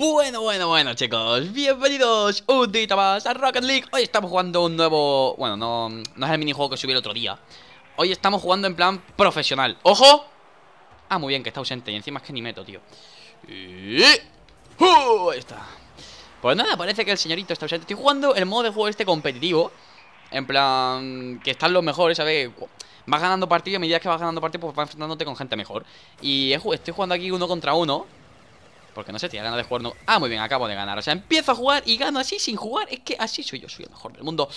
Bueno, bueno, bueno, chicos, bienvenidos un día más a Rocket League. Hoy estamos jugando un nuevo... Bueno, no, no es el minijuego que subí el otro día. Hoy estamos jugando en plan profesional. ¡Ojo! Ah, muy bien, que está ausente. Y encima es que ni meto, tío. Y... ¡Uh! Ahí está. Pues nada, parece que el señorito está ausente. Estoy jugando el modo de juego este competitivo. En plan... Que están los mejores, ¿sabes? Vas ganando partidos y a medida que vas ganando partidos Pues vas enfrentándote con gente mejor. Y estoy jugando aquí uno contra uno porque no sé, tiene ganas de jugar no... Ah, muy bien, acabo de ganar. O sea, empiezo a jugar y gano así sin jugar. Es que así soy yo, soy el mejor del mundo.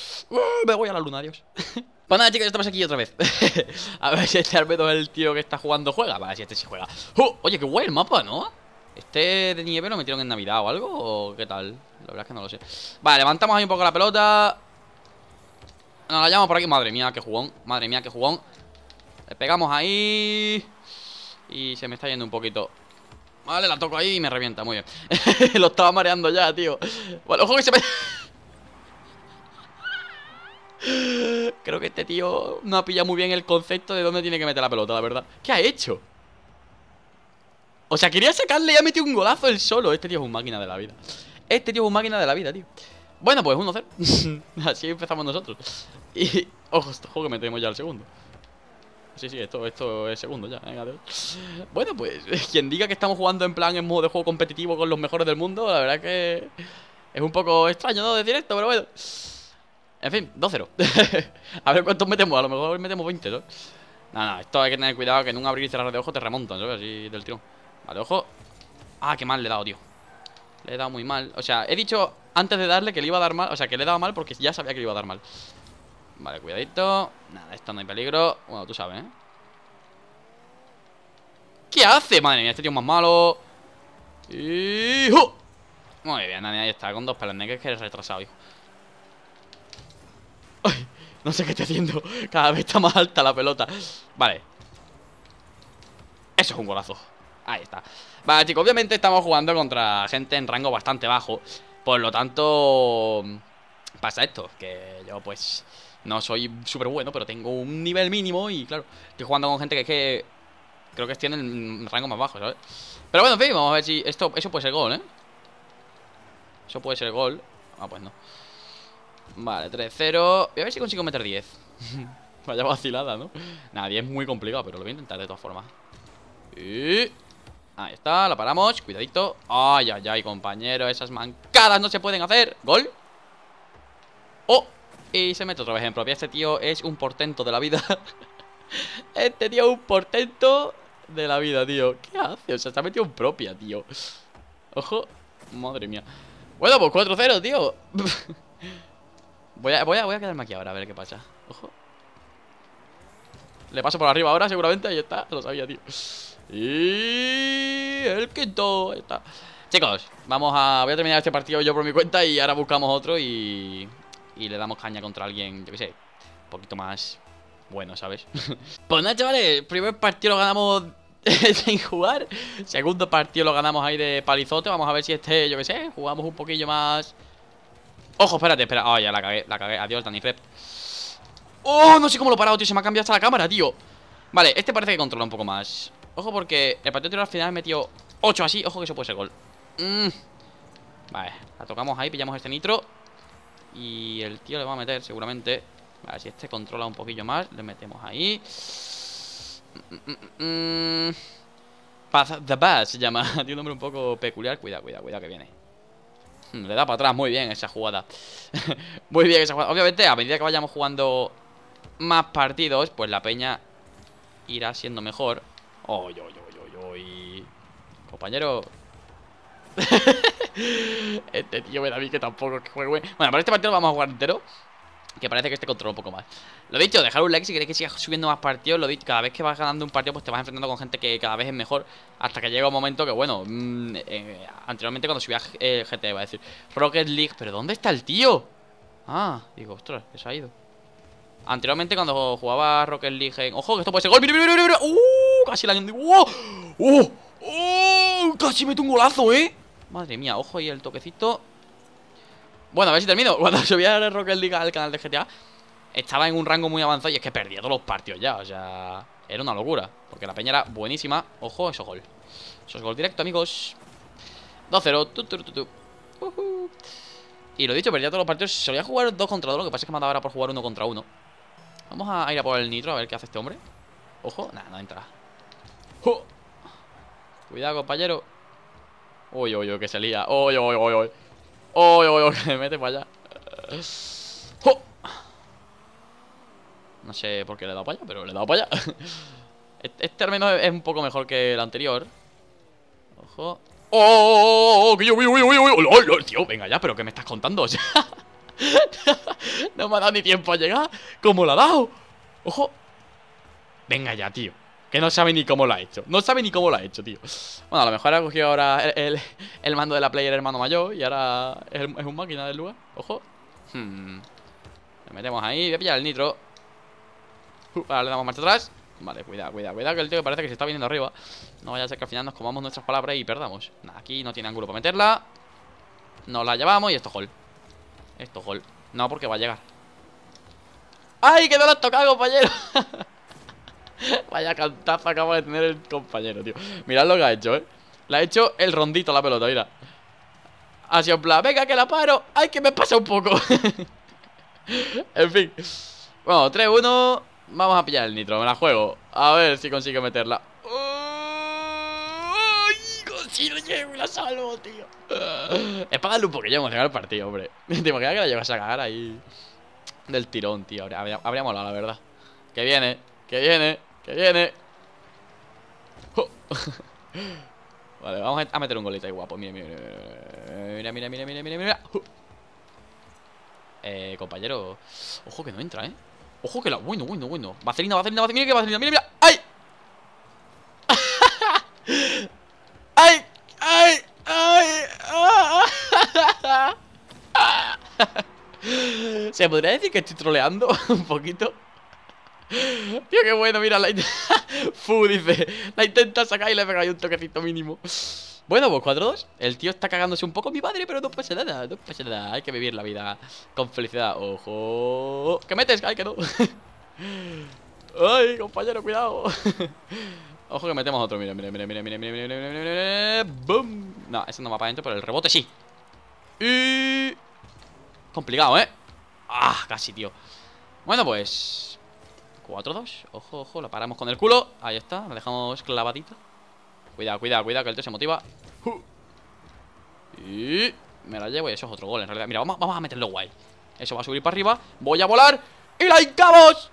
Me voy a la luna, adiós. Pues nada, chicos, estamos aquí otra vez. A ver si este Albedo es el tío que está jugando juega. Vale, si este sí juega. Uh, Oye, qué guay el mapa, ¿no? ¿Este de nieve lo metieron en Navidad o algo? ¿O qué tal? La verdad es que no lo sé. Vale, levantamos ahí un poco la pelota. Nos la por aquí. Madre mía, qué jugón. Madre mía, qué jugón. Le pegamos ahí. Y se me está yendo un poquito Vale, la toco ahí y me revienta, muy bien. Lo estaba mareando ya, tío. Vale, ojo que se me... Creo que este tío no ha pillado muy bien el concepto de dónde tiene que meter la pelota, la verdad. ¿Qué ha hecho? O sea, quería sacarle y ha metido un golazo él solo. Este tío es un máquina de la vida. Este tío es un máquina de la vida, tío. Bueno, pues 1-0 Así empezamos nosotros. Y, ojo, ojo que metemos ya el segundo Sí, sí, esto, esto es segundo ya. Venga, bueno, pues quien diga que estamos jugando en plan en modo de juego competitivo con los mejores del mundo, la verdad que es un poco extraño, ¿no? Decir esto, pero bueno. En fin, 2-0. a ver cuántos metemos, a lo mejor metemos 20, ¿no? No, no, esto hay que tener cuidado que en un abrir y cerrar de ojos te remontan, ¿sabes? Así del tirón. Vale, ojo. Ah, qué mal le he dado, tío. Le he dado muy mal. O sea, he dicho antes de darle que le iba a dar mal. O sea, que le he dado mal porque ya sabía que le iba a dar mal. Vale, cuidadito. Nada, esto no hay peligro. Bueno, tú sabes, ¿eh? ¿Qué hace? Madre mía, este tío es más malo. Y... Muy bien, ahí está Con dos pelos es que eres retrasado, hijo. Ay, no sé qué estoy haciendo. Cada vez está más alta la pelota. Vale. Eso es un golazo. Ahí está. Vale, chicos, obviamente estamos jugando contra gente en rango bastante bajo. Por lo tanto Pasa esto Que yo pues no soy súper bueno, pero tengo un nivel mínimo y claro, estoy jugando con gente que es que creo que tiene el rango más bajo, ¿sabes? Pero bueno, en fin, vamos a ver si esto, eso puede ser gol, ¿eh? Eso puede ser gol. Ah, pues no. Vale, 3-0. Voy a ver si consigo meter 10. Vaya vacilada, ¿no? Nada, 10 es muy complicado, pero lo voy a intentar de todas formas. Y... Ahí está, la paramos, cuidadito Ay, ay, ay, compañero, esas mancadas no se pueden hacer ¿Gol? ¡Oh! Y se mete otra vez en propia. Este tío es un portento de la vida. este tío es un portento de la vida, tío. ¿Qué hace? O sea, se ha metido en propia, tío. Ojo. Madre mía. Bueno, pues 4-0, tío. voy, a, voy, a, voy a quedarme aquí ahora a ver qué pasa. Ojo. Le paso por arriba ahora, seguramente. Ahí está. Lo sabía, tío. Y... El quinto. Ahí está. Chicos, vamos a... Voy a terminar este partido yo por mi cuenta y ahora buscamos otro y y le damos caña contra alguien, yo qué sé, un poquito más bueno, ¿sabes? pues nada, chavales, primer partido lo ganamos sin jugar, segundo partido lo ganamos ahí de palizote, vamos a ver si este, yo qué sé, jugamos un poquillo más... Ojo, espérate, espera, oh, ya la cagué, la cagué, adiós, Danny Rep. Oh, no sé cómo lo he parado, tío, se me ha cambiado hasta la cámara, tío. Vale, este parece que controla un poco más. Ojo porque el partido al final metió 8 así, ojo que eso puede ser gol. Mm. Vale, la tocamos ahí, pillamos este nitro y el tío le va a meter seguramente Vale, si este controla un poquillo más Le metemos ahí. Mm, Path the Bass se llama Tiene un nombre un poco peculiar Cuidado, cuidado, cuidado que viene. Le da para atrás, muy bien esa jugada. Muy bien esa jugada. Obviamente a medida que vayamos jugando Más partidos, pues la peña Irá siendo mejor. Oy, oy, oy, oy, Compañero este tío me da a mí que tampoco que juegue Bueno, para este partido lo vamos a jugar entero Que parece que este controla un poco más Lo dicho, dejar un like si queréis que siga subiendo más partidos Lo dicho, cada vez que vas ganando un partido Pues te vas enfrentando con gente que cada vez es mejor Hasta que llega un momento que, bueno mmm, eh, Anteriormente cuando subía eh, GT Iba a decir Rocket League, pero ¿dónde está el tío? Ah, digo, ostras, que se ha ido Anteriormente cuando jugaba Rocket League en... ¡Ojo, que esto puede ser gol! ¡Mira, mira, mira! mira! ¡Uh! Casi la... ¡Uh! ¡Uh! ¡Uh! Casi mete un golazo, ¿eh? Madre mía, ojo ahí el toquecito Bueno, a ver si termino Cuando subía el Rocket League al canal de GTA Estaba en un rango muy avanzado y es que perdía todos los partidos ya O sea, era una locura Porque la peña era buenísima Ojo, eso es gol Eso es gol directo, amigos 2-0. Y lo dicho, perdía todos los partidos. Solía jugar 2 contra 2. Lo que pasa es que me ha dado ahora por jugar 1 contra 1. Vamos a ir a por el nitro a ver qué hace este hombre. Ojo, nada, no entra. Cuidado, compañero. Uy, uy, uy, que se lía. Uy, uy, uy, uy. Uy, uy, uy, que me mete para allá. No sé por qué le he dado para allá, pero le he dado para allá. Este al menos es un poco mejor que el anterior. Ojo. ¡Oh! ¡Que yo, uy, uy, uy, uy! Tío, venga ya, pero ¿qué me estás contando? no me ha dado ni tiempo a llegar. ¿Cómo lo ha dado? ¡Ojo! Venga ya, tío. Que no sabe ni cómo lo ha hecho. No sabe ni cómo lo ha hecho, tío. Bueno, a lo mejor ha cogido ahora el, el, mando de la player hermano mayor y ahora es, es un máquina del lugar. Ojo. Hmm. Le metemos ahí. Voy a pillar el nitro. Uh, ahora le damos marcha atrás. Vale, cuidado, cuidado, cuidado que el tío parece que se está viniendo arriba No vaya a ser que al final nos comamos nuestras palabras y perdamos Aquí no tiene ángulo para meterla Nos la llevamos y esto gol Esto gol No, porque va a llegar ¡Ay, que no lo has tocado, compañero! Vaya cantazo acaba de tener el compañero, tío. Mirad lo que ha hecho, ¿eh? Le ha hecho el rondito la pelota, mira. Ha sido en plan, venga que la paro. ¡Ay, que me pasa un poco! en fin. Bueno, 3-1 Vamos a pillar el nitro, me la juego. A ver si consigo meterla. Llego y la salvo, tío Es para darle un poquillo emocionar el partido, hombre. Te imaginas que la llevas a cagar ahí Del tirón, tío. Habría, habría molado, la verdad. Que viene, que viene, que viene Vale, vamos a meter un golito ahí guapo Mira, mira, mira Mira, mira, mira, mira, mira, Eh, compañero Ojo que no entra, eh Ojo que la... Bueno, bueno, bueno Vaselina, vaselina, vaselina Mira que vaselina, mira, mira ¡Ay! ¡Ay! ¡Ay! ¡Ay! ¿Se podría decir que estoy troleando un poquito? Tío, qué bueno, mira la Fu, dice La intenta sacar y le pega un toquecito mínimo Bueno, pues 4-2 El tío está cagándose un poco mi padre, pero no pasa nada No pasa nada, hay que vivir la vida Con felicidad, ojo ¿Qué metes? Ay, que no Ay, compañero, cuidado Ojo que metemos otro, mira, mira, mira, mira, mira, mira, mira, mira, mira, mira. No, ese no va para adentro, pero el rebote sí Y... Complicado, ¿eh? Ah, casi, tío Bueno, pues 4-2, ojo, ojo, la paramos con el culo. Ahí está, la dejamos clavadita. Cuidado, cuidado, cuidado, que el tío se motiva. Y me la llevo y eso es otro gol en realidad. Mira, vamos, vamos a meterlo guay. Eso va a subir para arriba, voy a volar ¡Y la hincamos!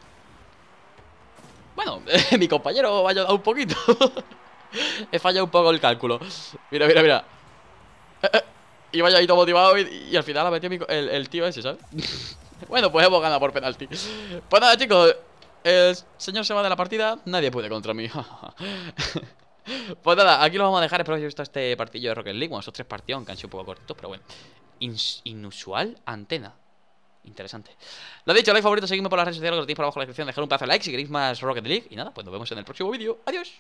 Bueno, mi compañero ha ayudado un poquito. He fallado un poco el cálculo. Mira, mira, mira. Eh, eh, Y vaya ahí todo motivado y, al final ha metido el, el tío ese, ¿sabes? bueno, pues hemos ganado por penalti. Pues nada, chicos el señor se va de la partida, nadie puede contra mí. pues nada, aquí lo vamos a dejar. Espero que hayáis visto este partido de Rocket League. Bueno, esos tres partidos, que han sido un poco cortitos, pero bueno. inusual antena. Interesante. Lo dicho, like favorito, seguidme por las redes sociales que lo tenéis por abajo en la descripción. Dejar un pedazo de like si queréis más Rocket League. Y nada, pues nos vemos en el próximo vídeo. Adiós.